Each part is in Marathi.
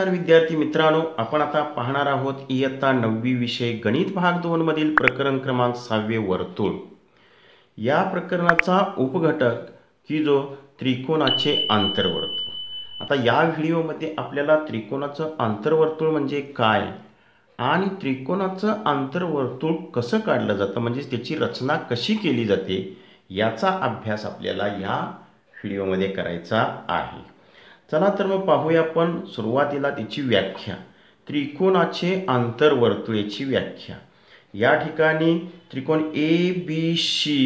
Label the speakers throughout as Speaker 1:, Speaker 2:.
Speaker 1: नमस्कार विद्यार्थी मित्रांनो आपण आता पाहणार आहोत इयत्ता नववी विषय गणित भाग दोन मधील प्रकरण क्रमांक सहावे वर्तुळ. या प्रकरणाचा उपघटक की जो त्रिकोणाचे आंतरवर्तुळ. आता या व्हिडिओमध्ये आपल्याला त्रिकोणाचं आंतरवर्तुळ म्हणजे काय आणि त्रिकोणाचं आंतरवर्तुळ कसं काढलं जातं म्हणजे त्याची रचना कशी केली जाते याचा अभ्यास आपल्याला या व्हिडिओमध्ये करायचा आहे. चला तर मग पाहूया आपण सुरुवातीला तिची व्याख्या. त्रिकोणाचे आंतरवर्तुळेची व्याख्या. या ठिकाणी त्रिकोण ए बी सी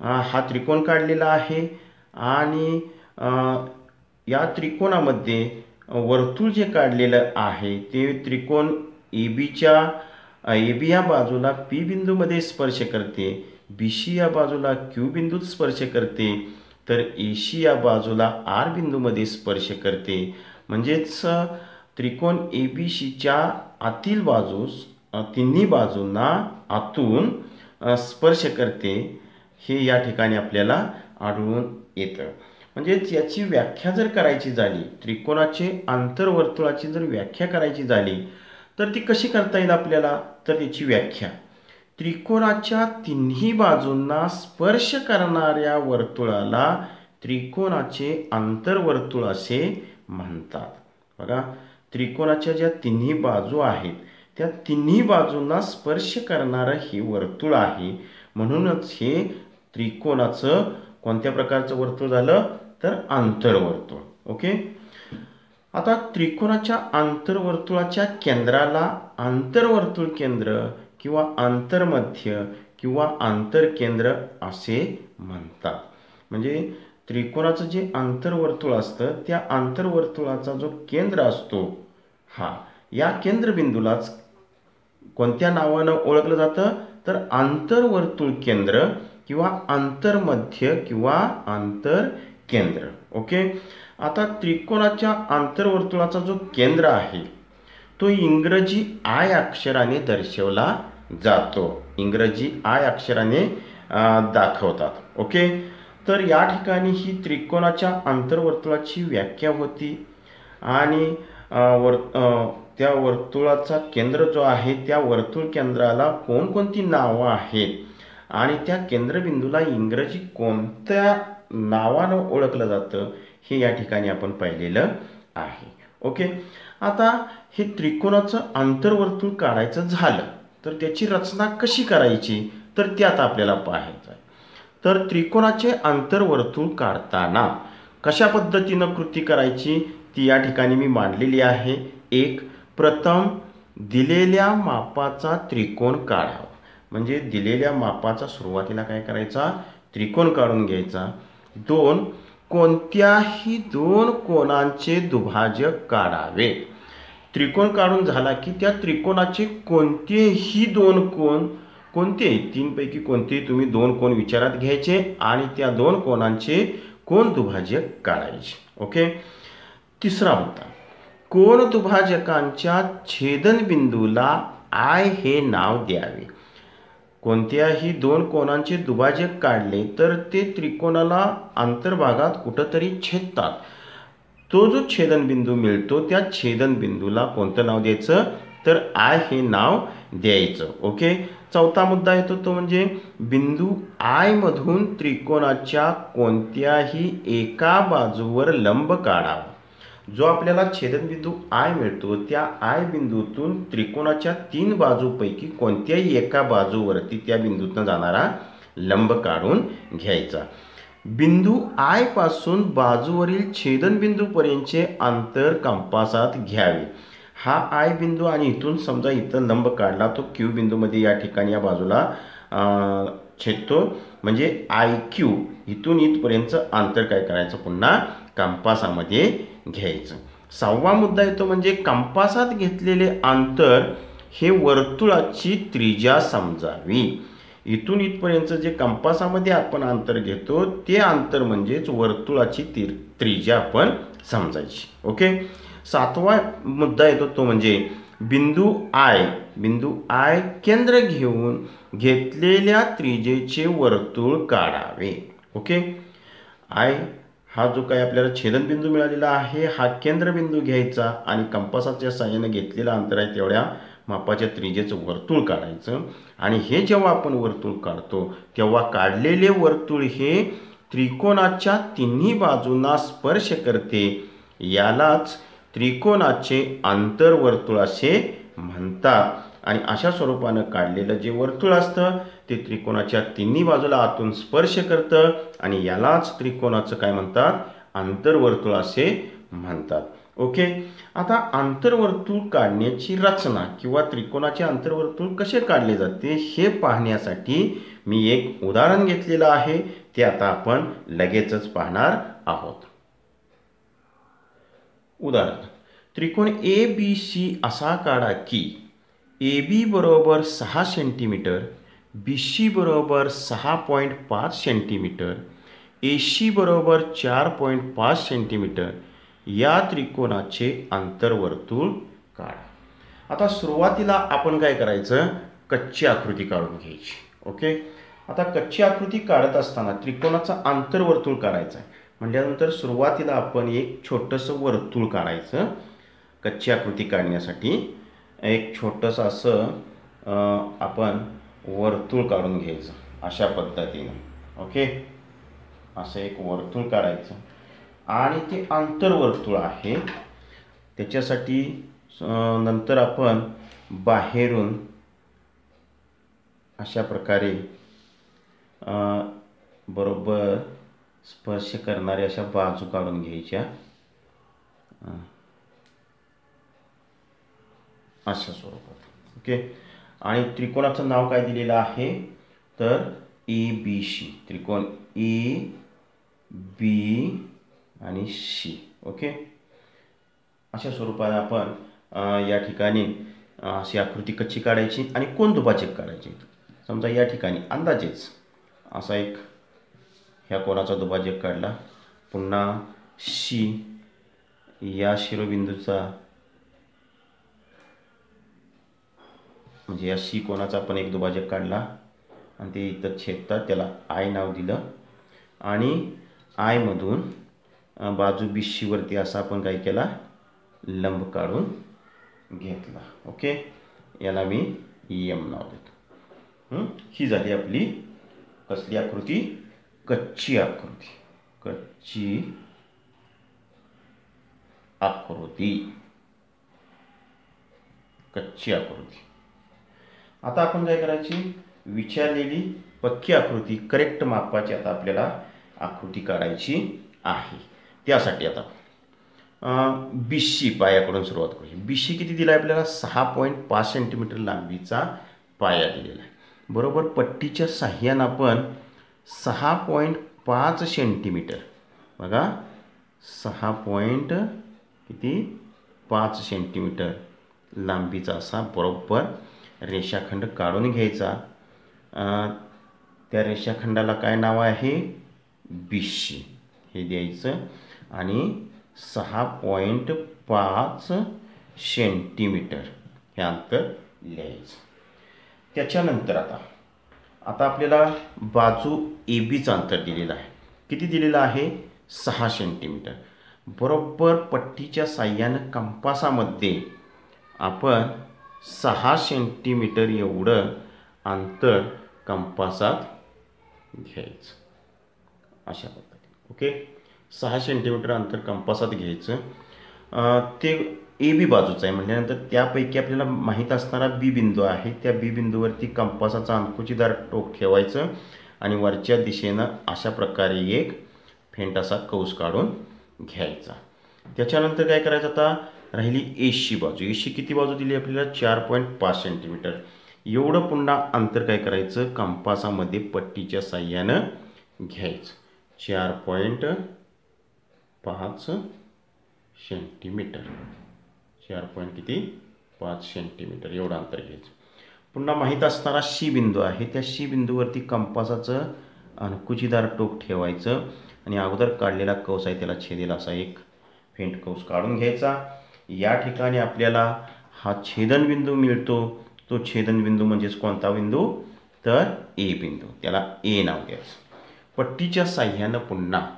Speaker 1: हा त्रिकोण काढलेला आहे आणि या त्रिकोणामध्ये वर्तुळ जे काढलेलं आहे ते त्रिकोण ए बीच्या ए बी या बाजूला पी बिंदूमध्ये स्पर्श करते. बी सी या बाजूला क्यू बिंदूत स्पर्श करते. तर एशी या बाजूला आर बिंदूमध्ये स्पर्श करते. म्हणजेच त्रिकोण ए बी सीच्या आतील बाजूस तिन्ही बाजूंना आतून स्पर्श करते. हे या ठिकाणी आपल्याला आढळून येतं. म्हणजेच याची व्याख्या जर करायची झाली त्रिकोणाचे आंतरवर्तुळाची जर व्याख्या करायची झाली तर ती कशी करता येईल आपल्याला? तर त्याची व्याख्या. त्रिकोणाच्या तिन्ही बाजूंना स्पर्श करणाऱ्या वर्तुळाला त्रिकोणाचे आंतरवर्तुळ असे म्हणतात. बघा त्रिकोणाच्या ज्या तिन्ही बाजू आहेत त्या तिन्ही बाजूंना स्पर्श करणारं हे वर्तुळ आहे. म्हणूनच हे त्रिकोणाचं कोणत्या प्रकारचं वर्तुळ झालं? तर आंतरवर्तुळ. ओके? आता त्रिकोणाच्या आंतरवर्तुळाच्या केंद्राला आंतरवर्तुळ केंद्र किंवा आंतरमध्य किंवा आंतरकेंद्र असे म्हणतात. म्हणजे त्रिकोणाचं जे आंतरवर्तुळ असतं त्या आंतरवर्तुळाचा जो केंद्र असतो हा या केंद्रबिंदूलाच कोणत्या नावानं ओळखलं जातं? तर आंतरवर्तुळ केंद्र किंवा आंतरमध्य किंवा आंतर केंद्र ओके? आता त्रिकोणाच्या आंतरवर्तुळाचा जो केंद्र आहे तो इंग्रजी आय अक्षराने दर्शवला जातो. इंग्रजी आय अक्षराने दाखवतात. ओके? तर या ठिकाणी ही त्रिकोणाच्या आंतरवर्तुळाची व्याख्या होती. आणि वर त्या वर्तुळाचा केंद्र जो आहे त्या वर्तुळ केंद्राला कोणकोणती नावं आहेत? आणि त्या केंद्रबिंदूला इंग्रजी कोणत्या नावानं ओळखलं जातं? हे या ठिकाणी आपण पाहिलेलं आहे. ओके? आता हे त्रिकोणाचं आंतरवर्तुळ काढायचं झालं. तर त्याची रचना कशी करायची? तर त्यात आता आपल्याला पाहायचं आहे. तर त्रिकोणाचे आंतरवर्तुळ काढताना कशा पद्धतीनं कृती करायची? ती या ठिकाणी मी मांडलेली आहे. एक प्रथम दिलेल्या मापाचा त्रिकोण काढावा. म्हणजे दिलेल्या मापाचा सुरुवातीला काय करायचा? त्रिकोण काढून घ्यायचा. दोन कोणत्याही दोन कोणांचे दुभाजक काढावे. त्रिकोण काढून झाला की त्या त्रिकोणाचे कोणतेही दोन कोण कोणते तीनपैकी कोणतेही तुम्ही दोन कोण विचारात घ्यायचे आणि त्या दोन कोणांचे कोण दुभाजक काढायचे. ओके? तिसरा मुद्दा. कोण दुभाजकांच्या छेदनबिंदूला आय हे नाव द्यावे? कोणत्याही दोन कोणांचे दुभाजक काढले तर ते त्रिकोणाला अंतर्भागात कुठंतरी छेदतात. तो जो छेदनबिंदू मिळतो त्या छेदनबिंदूला कोणतं नाव द्यायचं? तर आय हे नाव द्यायचं. ओके? चौथा मुद्दा येतो तो म्हणजे बिंदू आयमधून त्रिकोणाच्या कोणत्याही एका बाजूवर लंब काढावा. जो आपल्याला छेदनबिंदू आय मिळतो त्या आय बिंदूतून त्रिकोणाच्या तीन बाजूपैकी कोणत्याही एका बाजूवरती त्या बिंदूतनं जाणारा लंब काढून घ्यायचा. बिंदू आयपासून बाजूवरील छेदनबिंदूपर्यंतचे अंतर कंपासात घ्यावे. हा आय बिंदू आणि इथून समजा इथं लंब काढला तो क्यू बिंदूमध्ये या ठिकाणी या बाजूला छेदतो. म्हणजे आय क्यू इथून इथपर्यंतचं अंतर काय करायचं? पुन्हा कंपासामध्ये घ्यायचं. सहावा मुद्दा येतो म्हणजे कंपासात घेतलेले अंतर हे वर्तुळाची त्रिजा समजावी. इथून इथपर्यंत जे कंपासामध्ये आपण अंतर घेतो ते अंतर म्हणजेच वर्तुळाची तिर त्रिज्या आपण समजायची. ओके? सातवा मुद्दा येतो तो म्हणजे बिंदू आय बिंदू आय केंद्र घेऊन घेतलेल्या त्रिजेचे वर्तुळ काढावे. ओके? आय हा जो काही आपल्याला छेदनबिंदू मिळालेला आहे हा केंद्रबिंदू घ्यायचा आणि कंपासाच्या साह्याने घेतलेला अंतर आहे तेवढ्या मापाच्या त्रिजेचं वर्तुळ काढायचं. आणि हे जेव्हा आपण वर्तुळ काढतो तेव्हा काढलेले वर्तुळ हे त्रिकोणाच्या तिन्ही बाजूंना स्पर्श करते. यालाच त्रिकोणाचे आंतरवर्तुळ असे म्हणतात. आणि अशा स्वरूपानं काढलेलं जे वर्तुळ असतं ते त्रिकोणाच्या तिन्ही बाजूला आतून स्पर्श करतं. आणि यालाच त्रिकोणाचं काय म्हणतात? आंतरवर्तुळ असे म्हणतात. ओके? आता आंतरवर्तुळ काढण्याची रचना किंवा त्रिकोणाचे आंतरवर्तुळ कसे काढले जाते हे पाहण्यासाठी मी एक उदाहरण घेतलेलं आहे. ते आता आपण लगेचच पाहणार आहोत. उदाहरण त्रिकोण ए बी सी असा काढा की ए बी बरोबर सहा सेंटीमीटर बी सी बरोबर सहा पॉईंट पाच सेंटीमीटर ए सी बरोबर चार पॉईंट पाच सेंटीमीटर या त्रिकोणाचे आंतरवर्तुळ काढा. आता सुरुवातीला आपण काय करायचं? कच्ची आकृती काढून घ्यायची. ओके? आता कच्ची आकृती काढत असताना त्रिकोणाचा आंतरवर्तुळ काढायचा आहे. म्हटल्यानंतर सुरुवातीला आपण एक छोटंसं वर्तुळ काढायचं. कच्ची आकृती काढण्यासाठी एक छोटंसं असं आपण वर्तुळ काढून घ्यायचं अशा पद्धतीनं. ओके? असं एक वर्तुळ काढायचं. आणि ते आंतरवर्तुळ आहे. त्याच्यासाठी नंतर आपण बाहेरून अशा प्रकारे बरोबर स्पर्श करणाऱ्या अशा बाजू काढून घ्यायच्या. अशा स्वरूपात. ओके? आणि त्रिकोणाचं नाव काय दिलेलं आहे? तर ए बी सी. त्रिकोण ए बी आणि शी ओके? अशा स्वरूपाने आपण या ठिकाणी अशी आकृती कच्ची काढायची आणि कोण दुभाजक काढायची? समजा या ठिकाणी अंदाजेच असा एक ह्या कोणाचा दुभाजक काढला पुन्हा शी या शिरोबिंदूचा म्हणजे या शी कोणाचा आपण एक दुभाजक काढला आणि ते इथं छेदतात त्याला आय नाव दिलं आणि आयमधून बाजू बिशीवरती असा आपण काय केला? लंब काढून घेतला. ओके याला मी यम नाव देतो. ही? झाली आपली कसली आकृती? कच्ची आकृती. कच्ची आकृती. कच्ची आकृती. आता आपण काय करायची? विचारलेली पक्की आकृती करेक्ट मापाची आता आपल्याला आकृती काढायची आहे. त्यासाठी आता. बिशी पायाकडून सुरुवात करूया. बिशी किती दिला आहे आपल्याला? सहा पॉईंट पाच सेंटीमीटर लांबीचा पाया दिलेला आहे. बरोबर? पट्टीच्या साह्यानं आपण सहा पॉईंट पाच सेंटीमीटर बघा. सहा पॉईंट किती? पाच सेंटीमीटर लांबीचा असा बरोबर रेषाखंड काढून घ्यायचा. त्या रेषाखंडाला काय नाव आहे? बिशी हे द्यायचं. आणि सहा पॉईंट पाच सेंटीमीटर हे अंतर लिहायचं. त्याच्यानंतर आता आता आपल्याला बाजू ए बीचं अंतर दिलेलं आहे. किती दिलेलं आहे? सहा सेंटीमीटर. बरोबर पट्टीच्या साह्यानं कंपासामध्ये आपण सहा सेंटीमीटर एवढं अंतर कंपासात घ्यायचं. अशा पद्धतीने. ओके? सहा सेंटीमीटर अंतर कंपासात घ्यायचं. ते ए बी बाजूचं आहे. म्हटल्यानंतर त्यापैकी आपल्याला माहीत असणारा बी बिंदू आहे. त्या बी बिंदूवरती कंपासाचा अंकुचीदार टोक ठेवायचं आणि वरच्या दिशेनं अशा प्रकारे एक फेंट असा कौस काढून घ्यायचा. त्याच्यानंतर काय करायचं आता? राहिली एशी बाजू. एशी किती बाजू दिली आपल्याला? चार पॉईंट पाच सेंटीमीटर एवढं पुन्हा अंतर काय करायचं? कंपासामध्ये पट्टीच्या साह्यानं घ्यायचं. चार पॉईंट पाच सेंटीमीटर. चार पॉईंट किती? पाच सेंटीमीटर. एवढं अंतर घ्यायचं. पुन्हा माहीत असणारा शी बिंदू आहे. त्या शी बिंदूवरती कंपासाचं अणकुचीदार टोक ठेवायचं आणि अगोदर काढलेला कौस आहे त्याला छेदेल असा एक फेंट कौस काढून घ्यायचा. या ठिकाणी आपल्याला हा छेदनबिंदू मिळतो. तो छेदनबिंदू म्हणजेच कोणता बिंदू? तर ए बिंदू. त्याला ए नाव द्यायचं. पट्टीच्या साह्यानं पुन्हा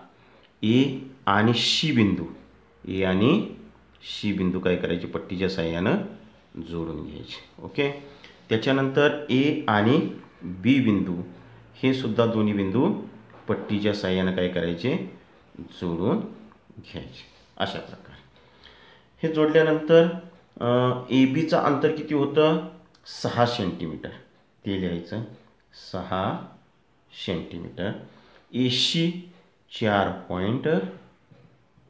Speaker 1: ए आणि शी बिंदू. ए आणि शी बिंदू काय करायचे? पट्टीच्या साह्यानं जोडून घ्यायचे. ओके? त्याच्यानंतर ए आणि बी बिंदू. हे सुद्धा दोन्ही बिंदू पट्टीच्या साह्यानं काय करायचे? जोडून घ्यायचे. अशा प्रकारे. हे जोडल्यानंतर ए बीचं अंतर किती होतं? सहा सेंटीमीटर. ते लिहायचं. सहा सेंटीमीटर. एशी चार पॉईंट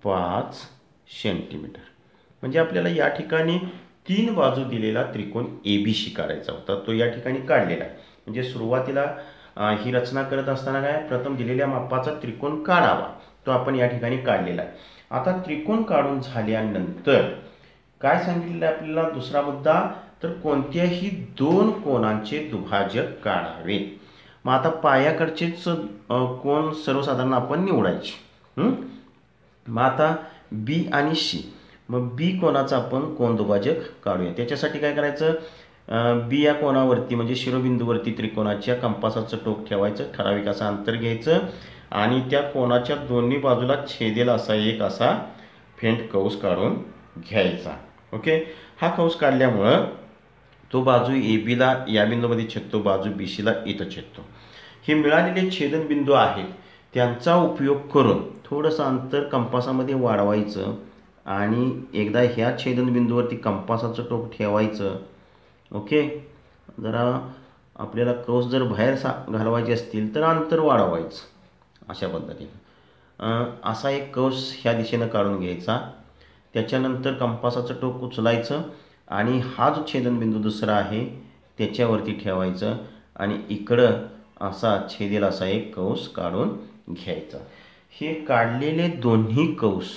Speaker 1: पाच सेंटीमीटर म्हणजे आपल्याला या ठिकाणी तीन बाजू दिलेला त्रिकोण ए बी शी काढायचा होता तो या ठिकाणी काढलेला आहे. म्हणजे सुरुवातीला ही रचना करत असताना काय प्रथम दिलेल्या मापाचा त्रिकोण काढावा तो आपण या ठिकाणी काढलेला आहे. आता त्रिकोण काढून झाल्यानंतर काय सांगितलेलं आहे आपल्याला? दुसरा मुद्दा तर कोणत्याही दोन कोणांचे दुभाजक काढावे. मग आता पायाकडचेच कोण सर्वसाधारण आपण निवडायचे. मग आता बी आणि सी. मग बी कोणाचा आपण कोंदुभाजक काढूया. त्याच्यासाठी काय करायचं? बी या कोणावरती म्हणजे शिरोबिंदूवरती त्रिकोणाच्या कंपासाचं टोक ठेवायचं ठराविक असं अंतर घ्यायचं आणि त्या कोणाच्या दोन्ही बाजूला छेदेल असा एक असा फेंट कौस काढून घ्यायचा. ओके? हा कौस काढल्यामुळं तो बाजू ए बीला या बिंदूमध्ये छेदतो बाजू बी सीला इथं छेदतो. हे मिळालेले छेदनबिंदू आहेत त्यांचा उपयोग करून थोडंसं अंतर कंपासामध्ये वाढवायचं आणि एकदा ह्या छेदनबिंदूवरती कंपासाचं टोक ठेवायचं. ओके? जरा आपल्याला क्रॉस जर बाहेर सा घालवायचे असतील तर अंतर वाढवायचं अशा पद्धतीनं. असा एक कौस ह्या दिशेनं काढून घ्यायचा. त्याच्यानंतर कंपासाचं टोक उचलायचं आणि हा जो छेदनबिंदू दुसरा आहे त्याच्यावरती ठेवायचं आणि इकडं असा छेदेल असा एक कौस काढून घ्यायचा. हे काढलेले दोन्ही कौस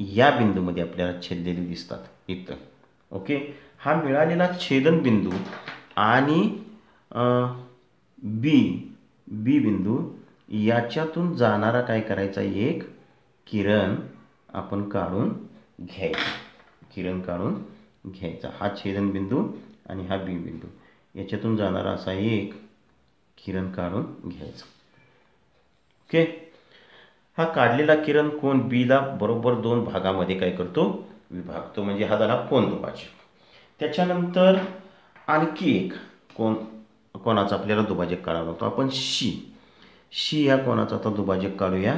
Speaker 1: या बिंदूमध्ये आपल्याला छेदलेले दिसतात इथं. ओके? हा मिळालेला छेदन बिंदू आणि बी बी बिंदू याच्यातून जाणारा काय करायचा एक? किरण आपण काढून घ्यायचा. किरण काढून घ्यायचा. हा छेदन बिंदू आणि हा बी बिंदू. याच्यातून जाणारा असा एक किरण काढून घ्यायचा. ओके? हा काढलेला किरण कोण बीला बरोबर दोन भागामध्ये काय करतो? विभागतो. म्हणजे हा झाला कोण दुभाजक. त्याच्यानंतर आणखी एक कोण कोणाचा आपल्याला दुभाजक काढावा लागतो. आपण शी शी ह्या कोणाचा आता दुभाजक काढूया.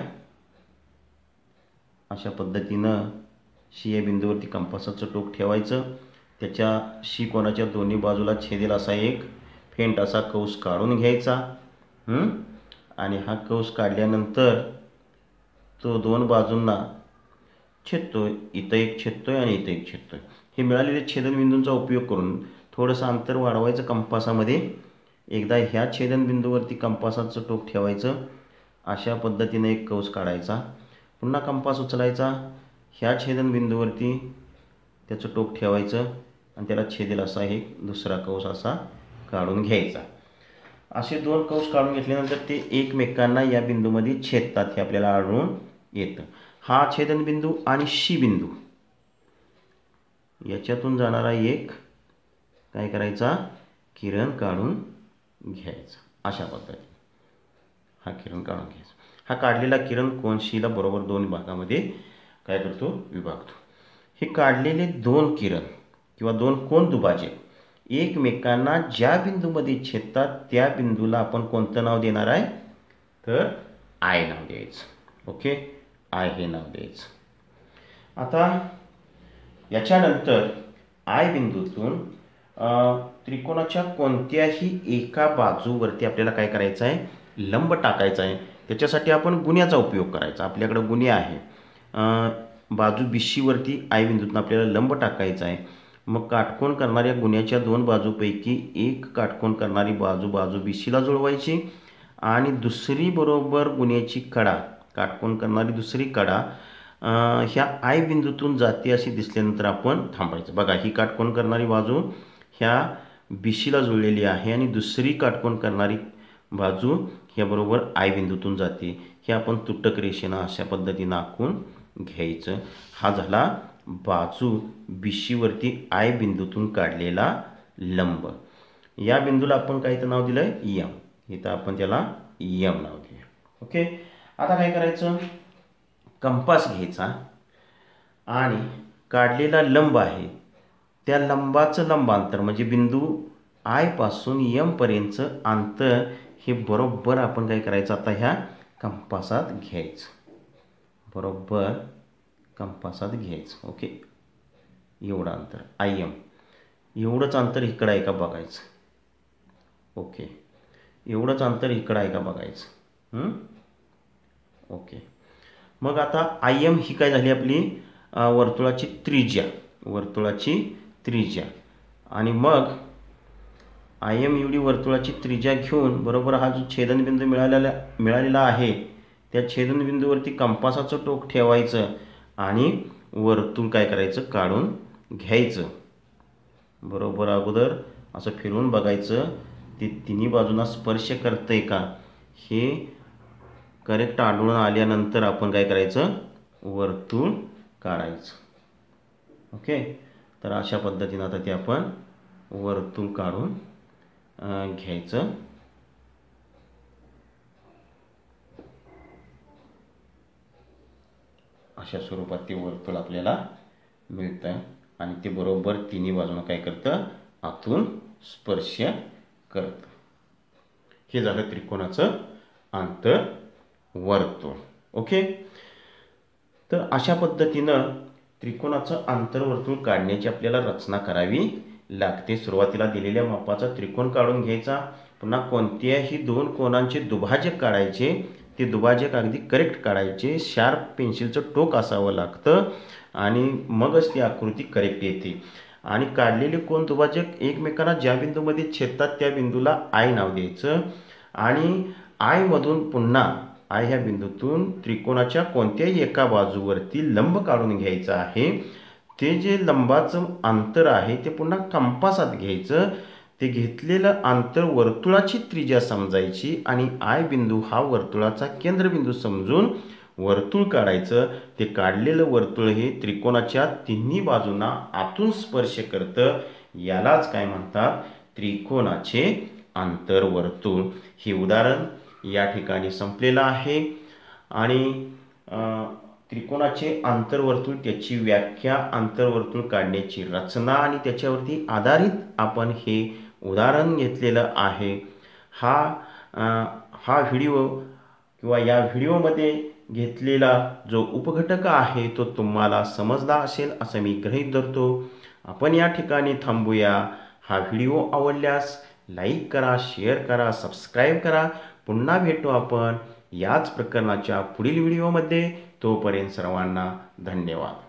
Speaker 1: अशा पद्धतीनं शी या बिंदूवरती कंपासाचं टोक ठेवायचं. त्याच्या शी कोणाच्या दोन्ही बाजूला छेदेल असा एक फेंट असा कौस काढून घ्यायचा. आणि हा कौस काढल्यानंतर तो दोन बाजूंना छेदतोय इथं एक छेदतोय आणि इथं एक छेदतोय. हे मिळालेले छेदनबिंदूंचा उपयोग करून थोडंसं अंतर वाढवायचं कंपासामध्ये एकदा ह्या छेदनबिंदूवरती कंपासाचं टोक ठेवायचं अशा पद्धतीने एक कौस काढायचा पुन्हा कंपास उचलायचा ह्या छेदनबिंदूवरती त्याचं टोक ठेवायचं आणि त्याला छेदेल असा एक दुसरा कौस असा काढून घ्यायचा. असे दोन कौस काढून घेतल्यानंतर ते एकमेकांना या बिंदूमध्ये छेदतात हे आपल्याला आढळून येतं. हा छेदनबिंदू आणि शी बिंदू याच्यातून जाणारा एक काय करायचा? किरण काढून घ्यायचा. अशा पद्धतीने. हा किरण काढून घ्यायचा. हा काढलेला किरण कोण शीला बरोबर दोन भागामध्ये काय करतो? विभागतो. हे काढलेले दोन किरण किंवा दोन कोण दुभाजक एकमेकांना ज्या बिंदूमध्ये छेदतात त्या बिंदूला आपण कोणतं नाव देणार आहे? तर आय नाव द्यायचं. ओके? आय हे नाव द्यायचं. आता याच्यानंतर आय बिंदूतून त्रिकोणाच्या कोणत्याही एका बाजूवरती आपल्याला काय करायचं आहे? लंब टाकायचा आहे. त्याच्यासाठी आपण गुन्ह्याचा उपयोग करायचा. आपल्याकडं गुन्हे आहे. बाजू बिशीवरती आय बिंदूतून आपल्याला लंब टाकायचा आहे. मग काटकोण करणाऱ्या गुन्ह्याच्या दोन बाजूपैकी एक काटकोण करणारी बाजू बाजू बिशीला जुळवायची आणि दुसरी बरोबर गुन्ह्याची कडा काटकोण करणारी दुसरी कडा ह्या आय बिंदूतून जाते अशी दिसल्यानंतर आपण थांबायचं. बघा ही काटकोण करणारी बाजू ह्या बिशीला जुळलेली आहे आणि दुसरी काटकोण करणारी बाजू ह्याबरोबर आय बिंदूतून जाते. हे आपण तुटक रेषेनं अशा पद्धतीनं आखून घ्यायचं. हा झाला बाजू बिशीवरती आय बिंदूतून काढलेला लंब. या बिंदूला आपण काय नाव दिलं आहे यम इथं आपण त्याला यम नाव दिलं ओके आता काय करायचं? कंपास घ्यायचा आणि काढलेला लंब आहे. त्या लंबाचं लंबांतर म्हणजे बिंदू आयपासून यमपर्यंतचं अंतर हे बरोबर आपण काय करायचं? आता ह्या कंपासात घ्यायचं. बरोबर कंपासात घ्यायचं ओके? एवढं अंतर. I am. एवढंच अंतर इकडं आहे का बघायचं? ओके. एवढंच अंतर इकडं आहे का बघायचं? ओके. मग आता आय एम ही काय झाली आपली? वर्तुळाची त्रिज्या. वर्तुळाची त्रिज्या. आणि मग आय एम एवढी वर्तुळाची त्रिज्या घेऊन बरोबर हा जो छेदनबिंदू मिळालेला मिळालेला आहे त्या छेदनबिंदूवरती कंपासाचं टोक ठेवायचं. आणि वरतून काय करायचं? काढून घ्यायचं. बरोबर अगोदर असं फिरून बघायचं ते तिन्ही बाजूंना स्पर्श करतंय का? हे करेक्ट आढळून आल्यानंतर आपण काय करायचं? वर्तुळ काढायचं. ओके? तर अशा पद्धतीनं आता ते आपण वर्तुळ काढून घ्यायचं. अशा स्वरूपात ते वर्तुळ आपल्याला मिळतं. आणि ते बरोबर तिन्ही बाजूनं काय करतं? आतून स्पर्श करतं. हे झालं त्रिकोणाचं अंतर वर्तुळ. ओके? तर अशा पद्धतीनं त्रिकोणाचं आंतरवर्तुळ काढण्याची आपल्याला रचना करावी लागते. सुरुवातीला दिलेल्या मापाचा त्रिकोण काढून घ्यायचा. पुन्हा कोणत्याही दोन कोणांचे दुभाजक काढायचे. ते दुभाजक अगदी करेक्ट काढायचे. शार्प पेन्सिलचं टोक असावं लागतं आणि मगच ती आकृती करेक्ट येते. आणि काढलेले कोण दुभाजक? एकमेकांना ज्या बिंदूमध्ये छेदतात त्या बिंदूला आय नाव द्यायचं. आणि आयमधून पुन्हा आय ह्या बिंदूतून त्रिकोणाच्या कोणत्याही एका बाजूवरती लंब काढून घ्यायचा आहे. ते जे लंबाचं अंतर आहे ते पुन्हा कंपासात घ्यायचं. ते घेतलेलं अंतर वर्तुळाची त्रिज्या समजायची आणि आय बिंदू हा वर्तुळाचा केंद्रबिंदू समजून वर्तुळ काढायचं. ते काढलेलं वर्तुळ हे त्रिकोणाच्या तिन्ही बाजूंना आतून स्पर्श करतं. यालाच काय म्हणतात? त्रिकोणाचे आंतरवर्तुळ हे उदाहरण या ठिकाणी संपलेलं आहे. आणि त्रिकोणाचे आंतरवर्तुळ त्याची व्याख्या आंतरवर्तुळ काढण्याची रचना आणि त्याच्यावरती आधारित आपण हे उदाहरण घेतलेलं आहे. हा हा व्हिडिओ किंवा या व्हिडिओमध्ये घेतलेला जो उपघटक आहे तो तुम्हाला समजला असेल असं मी गृहीत धरतो. आपण या ठिकाणी थांबूया. हा व्हिडिओ आवडल्यास लाईक करा शेअर करा सबस्क्राईब करा. पुन्हा भेटू आपण याच प्रकरणाच्या पुढील व्हिडिओमध्ये तोपर्यंत सर्वांना धन्यवाद.